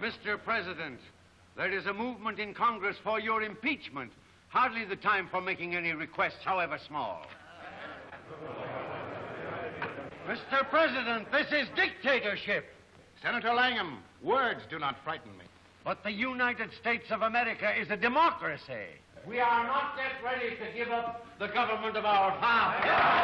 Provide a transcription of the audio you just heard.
Mr. President, there is a movement in Congress for your impeachment. Hardly the time for making any requests, however small. Mr. President, this is dictatorship. Senator Langham, words do not frighten me. But the United States of America is a democracy. We are not yet ready to give up the government of our fathers.